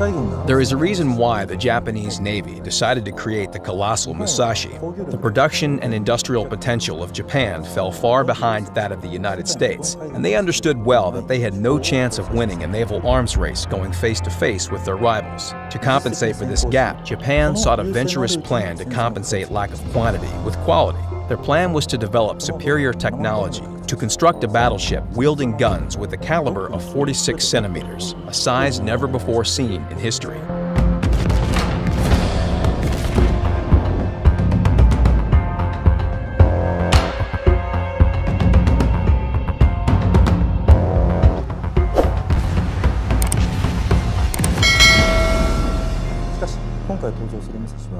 There is a reason why the Japanese Navy decided to create the colossal Musashi. The production and industrial potential of Japan fell far behind that of the United States, and they understood well that they had no chance of winning a naval arms race going face to face with their rivals. To compensate for this gap, Japan sought a venturous plan to compensate lack of quantity with quality. Their plan was to develop superior technology to construct a battleship wielding guns with a caliber of 46 centimeters, a size never before seen in history.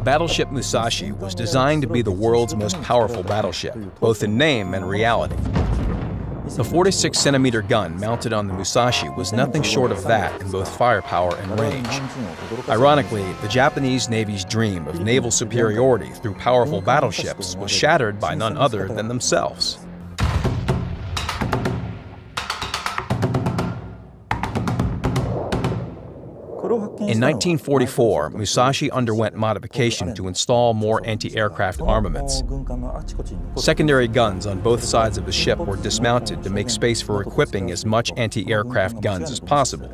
Battleship Musashi was designed to be the world's most powerful battleship, both in name and reality. The 46 centimeter gun mounted on the Musashi was nothing short of that in both firepower and range. Ironically, the Japanese Navy's dream of naval superiority through powerful battleships was shattered by none other than themselves. In 1944, Musashi underwent modification to install more anti-aircraft armaments. Secondary guns on both sides of the ship were dismounted to make space for equipping as much anti-aircraft guns as possible.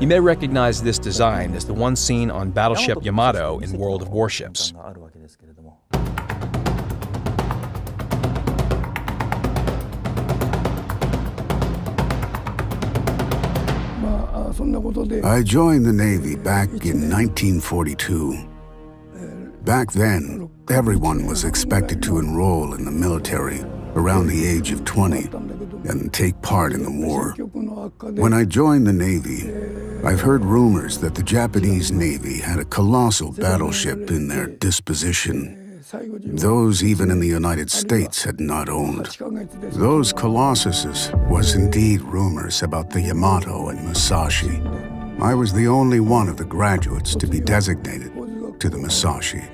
You may recognize this design as the one seen on battleship Yamato in World of Warships. I joined the Navy back in 1942. Back then, everyone was expected to enroll in the military around the age of 20 and take part in the war. When I joined the Navy, I've heard rumors that the Japanese Navy had a colossal battleship in their disposition those even in the United States had not owned. Those colossuses was indeed rumors about the Yamato and Musashi. I was the only one of the graduates to be designated to the Musashi.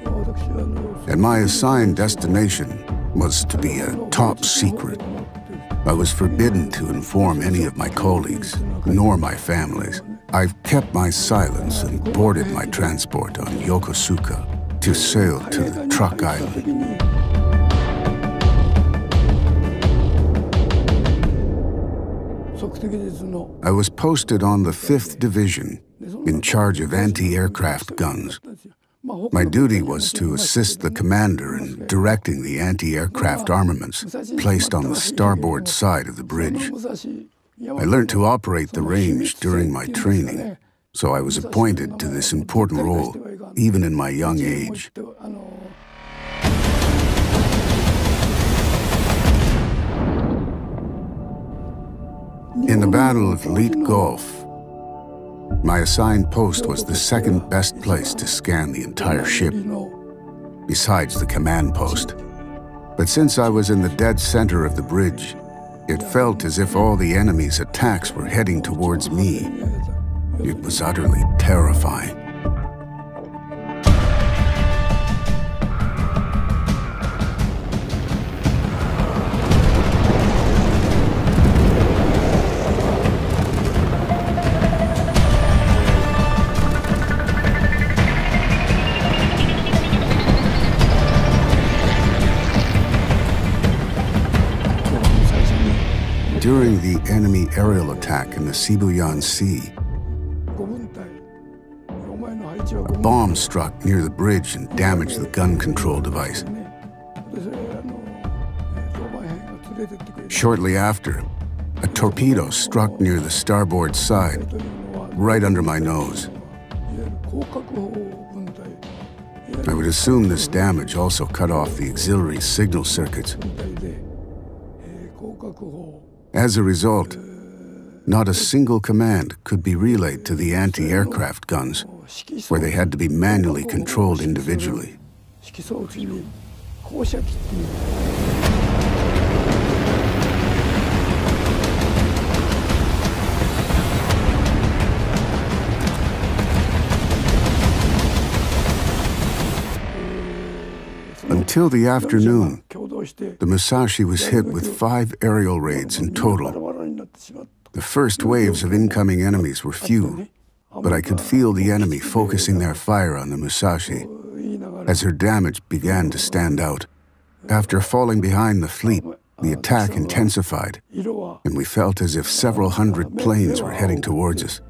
And my assigned destination was to be a top secret. I was forbidden to inform any of my colleagues, nor my families. I've kept my silence and boarded my transport on Yokosuka to sail to the Truk Island. I was posted on the 5th Division in charge of anti-aircraft guns. My duty was to assist the commander in directing the anti-aircraft armaments placed on the starboard side of the bridge. I learned to operate the range during my training, so I was appointed to this important role even in my young age. In the Battle of Leyte Gulf, my assigned post was the second best place to scan the entire ship, besides the command post. But since I was in the dead center of the bridge, it felt as if all the enemy's attacks were heading towards me. It was utterly terrifying. During the enemy aerial attack in the Sibuyan Sea, a bomb struck near the bridge and damaged the gun control device. Shortly after, a torpedo struck near the starboard side, right under my nose. I would assume this damage also cut off the auxiliary signal circuits. As a result, not a single command could be relayed to the anti-aircraft guns, where they had to be manually controlled individually. Until the afternoon, the Musashi was hit with five aerial raids in total. The first waves of incoming enemies were few, but I could feel the enemy focusing their fire on the Musashi as her damage began to stand out. After falling behind the fleet, the attack intensified, and we felt as if several hundred planes were heading towards us.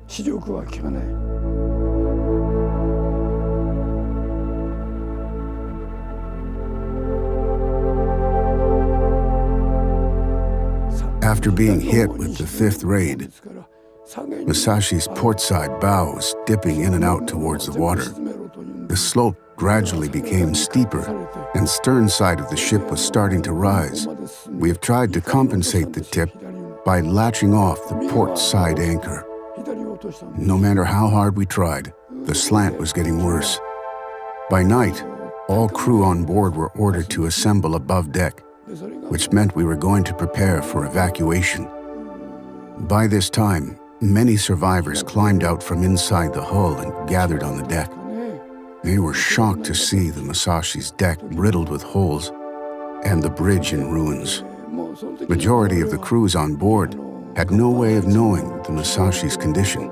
After being hit with the fifth raid, Musashi's portside bow was dipping in and out towards the water. The slope gradually became steeper, and stern side of the ship was starting to rise. We have tried to compensate the tip by latching off the port side anchor. No matter how hard we tried, the slant was getting worse. By night, all crew on board were ordered to assemble above deck, which meant we were going to prepare for evacuation. By this time, Many survivors climbed out from inside the hull and gathered on the deck. They were shocked to see the Musashi's deck riddled with holes and the bridge in ruins. Majority of the crews on board had no way of knowing the Musashi's condition.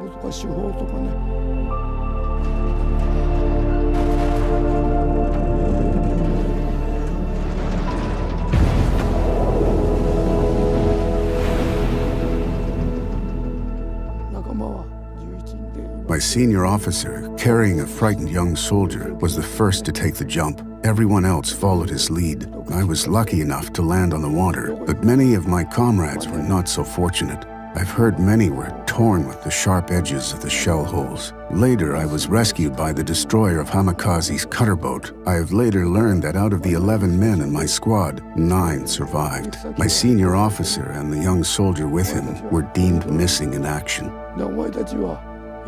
My senior officer, carrying a frightened young soldier, was the first to take the jump. Everyone else followed his lead. I was lucky enough to land on the water, but many of my comrades were not so fortunate. I've heard many were torn with the sharp edges of the shell holes. Later, I was rescued by the destroyer of Hamakaze's cutter boat. I have later learned that out of the 11 men in my squad, nine survived. My senior officer and the young soldier with him were deemed missing in action.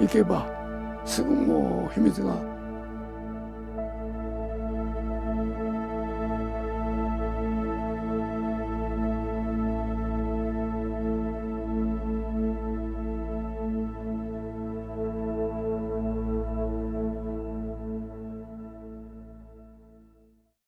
行けばすぐもう秘密が